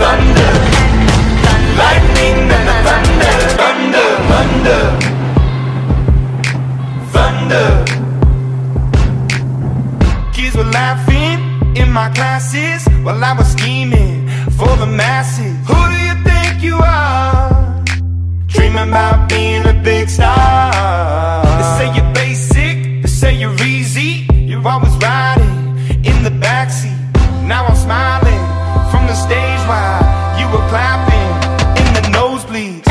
thunder Lightning and the thunder Thunder, thunder Thunder Kids were laughing in my classes While I was scheming for the masses. Who do you think you are? Dreaming about being a big star. They say you're basic, they say you're easy. You're always riding in the backseat me